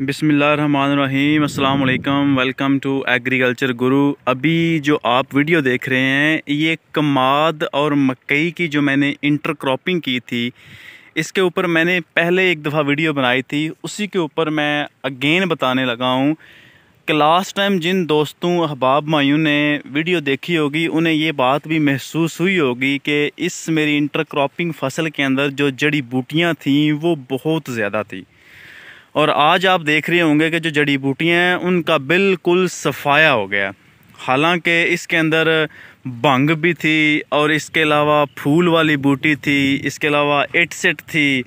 Allam welcome to agriculture गुरु। अभी जो आप वीडियो देख रहे हैं, ये कमाद और मकई की जो मैंने इंटर क्रॉपिंग की थी, इसके ऊपर मैंने पहले एक दफ़ा वीडियो बनाई थी, उसी के ऊपर मैं अगेन बताने लगा हूँ कि लास्ट टाइम जिन दोस्तों, अहबाब मायूं ने वीडियो देखी होगी, उन्हें ये बात भी महसूस हुई होगी कि इस मेरी इंटर क्रॉपिंग फ़सल के अंदर जो जड़ी बूटियाँ थीं, वो बहुत ज़्यादा थी। और आज आप देख रहे होंगे कि जो जड़ी बूटियाँ हैं, उनका बिल्कुल सफाया हो गया हालाँकि इसके अंदर भंग भी थी और इसके अलावा फूल वाली बूटी थी, इसके अलावा एट सेट थी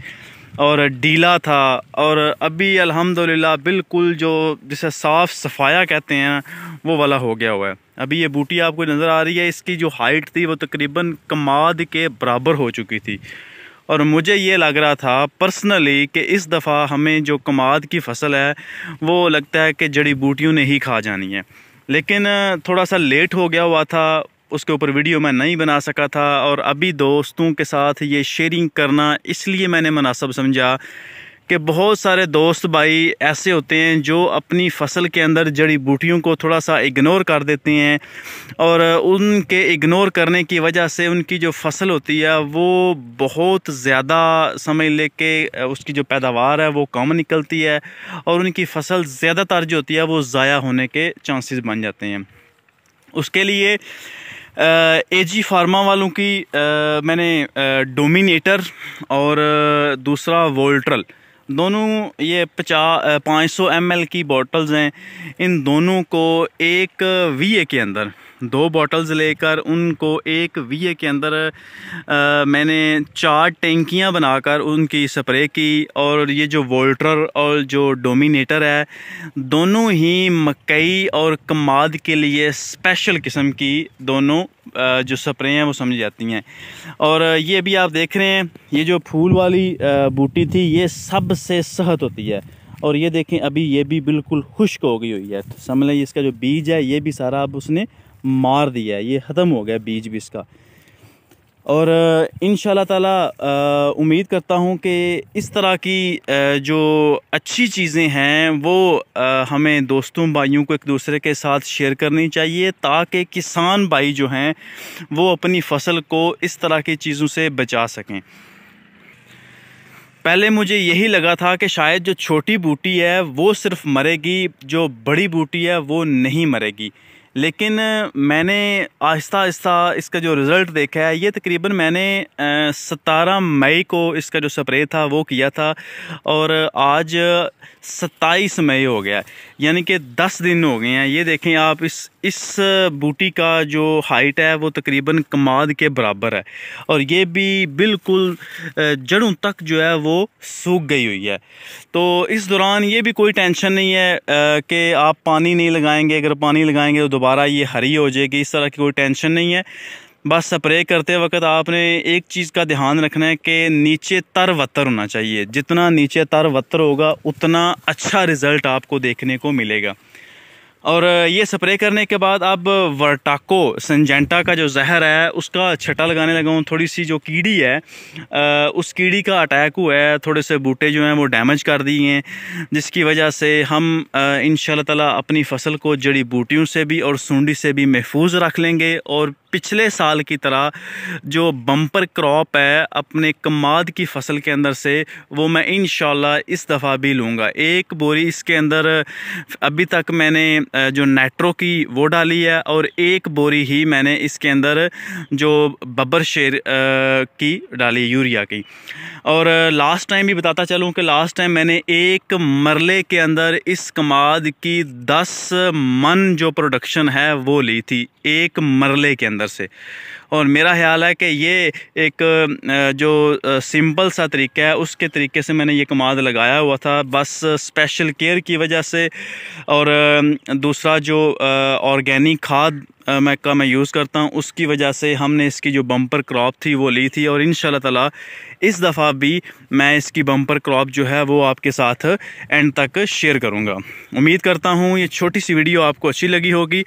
और डीला था और अभी अल्हम्दुलिल्लाह बिल्कुल जो जिसे साफ़ सफाया कहते हैं, वो वाला हो गया हुआ है। अभी ये बूटी आपको नज़र आ रही है, इसकी जो हाइट थी वो तकरीबन कमाद के बराबर हो चुकी थी। और मुझे ये लग रहा था पर्सनली कि इस दफ़ा हमें जो कमाद की फ़सल है, वो लगता है कि जड़ी बूटियों ने ही खा जानी है। लेकिन, थोड़ा सा लेट हो गया हुआ था, उसके ऊपर वीडियो मैं नहीं बना सका था, और अभी दोस्तों के साथ ये शेयरिंग करना इसलिए मैंने मुनासब समझा कि बहुत सारे दोस्त भाई ऐसे होते हैं जो अपनी फ़सल के अंदर जड़ी बूटियों को थोड़ा सा इग्नोर कर देते हैं और उनके इग्नोर करने की वजह से उनकी जो फ़सल होती है वो बहुत ज़्यादा समय लेके उसकी जो पैदावार है वो कम निकलती है और उनकी फ़सल ज़्यादातर जो होती है वो ज़ाया होने के चांसेस बन जाते हैं। उसके लिए ए जी फार्मा वालों की आ, मैंने डोमिनेटर और दूसरा वोल्ट्रल दोनों ये पचा पाँच सौ एमएल की बॉटल्स हैं। इन दोनों को एक वी के अंदर दो बॉटल्स लेकर उनको एक वीए के अंदर आ, मैंने चार टैंकियाँ बनाकर उनकी स्प्रे की और ये जो वोल्टर और जो डोमिनेटर है दोनों ही मकई और कमाद के लिए स्पेशल किस्म की दोनों जो स्प्रे हैं वो समझ जाती हैं। और ये भी आप देख रहे हैं ये जो फूल वाली बूटी थी ये सबसे सहत होती है। और ये देखें अभी ये भी बिल्कुल खुश्क हो गई हुई है। तो समझ लें इसका जो बीज है ये भी सारा अब उसने मार दिया ये ख़त्म हो गया बीज भी इसका और इन ताला उम्मीद करता हूँ कि इस तरह की जो अच्छी चीज़ें हैं, वो हमें दोस्तों, भाइयों को एक दूसरे के साथ शेयर करनी चाहिए, ताकि किसान भाई जो हैं, वो अपनी फ़सल को इस तरह की चीज़ों से बचा सकें। पहले मुझे यही लगा था कि शायद जो छोटी बूटी है, वो सिर्फ़ मरेगी, जो बड़ी बूटी है, वो नहीं मरेगी। लेकिन मैंने आहिस्ता आहिस्ता इसका जो रिज़ल्ट देखा है, ये तकरीबन मैंने सतारह मई को इसका जो स्प्रे था, वो किया था और आज सत्ताईस मई हो गया यानी कि दस दिन हो गए हैं। ये देखें आप, इस इस बूटी का जो हाइट है, वो तकरीबन कमाद के बराबर है। और ये भी बिल्कुल जड़ों तक जो है, वो सूख गई हुई है। तो इस दौरान ये भी कोई टेंशन नहीं है कि आप पानी नहीं लगाएँगे, अगर पानी लगाएँगे तो दोबारा ये हरी हो जाएगी, इस तरह की कोई टेंशन नहीं है। बस स्प्रे करते वक्त आपने एक चीज़ का ध्यान रखना है कि नीचे तर वत्तर होना चाहिए। जितना नीचे तर वत्तर होगा, उतना अच्छा रिज़ल्ट आपको देखने को मिलेगा। और ये स्प्रे करने के बाद अब वर्टाको संजेंटा का जो जहर है, उसका छटा लगाने लगा हूँ। थोड़ी सी जो कीड़ी है उस कीड़ी का अटैक हुआ है। थोड़े से बूटे जो हैं वो डैमेज कर दिए हैं, जिसकी वजह से हम इन ताला अपनी फ़सल को जड़ी बूटियों से भी और सूंडी से भी महफूज रख लेंगे और पिछले साल की तरह जो बम्पर क्रॉप है अपने कमाद की फ़सल के अंदर से, वो मैं इन इस दफ़ा भी लूँगा। एक बोरी इसके अंदर, अभी तक मैंने जो नेट्रो की वो डाली है और एक बोरी ही मैंने इसके अंदर जो बब्बर शेर की डाली, यूरिया की। और लास्ट टाइम भी बताता चलूँ कि लास्ट टाइम मैंने एक मरले के अंदर इस कमाद की दस मन जो प्रोडक्शन है वो ली थी, एक मरले के अंदर। से। और मेरा ख्याल है कि ये एक जो सिंपल सा तरीका है, उसके तरीके से मैंने ये कमाद लगाया हुआ था। बस स्पेशल केयर की वजह से और दूसरा जो ऑर्गेनिक खाद मैं का मैं यूज़ करता हूँ। उसकी वजह से हमने इसकी जो बम्पर क्रॉप थी वो ली थी और इन ताला इस दफ़ा भी मैं इसकी बम्पर क्रॉप जो है वो आपके साथ एंड तक शेयर करूँगा। उम्मीद करता हूँ ये छोटी सी वीडियो आपको अच्छी लगी होगी।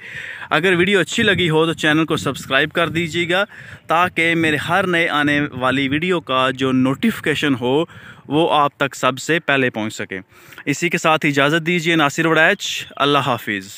अगर वीडियो अच्छी लगी हो तो चैनल को सब्सक्राइब कर दीजिएगा ताकि मेरे हर नए आने वाली वीडियो का जो नोटिफिकेशन हो वो आप तक सबसे पहले पहुँच सके। इसी के साथ इजाज़त दीजिए। नासिर वड़ैच, अल्लाह हाफिज़।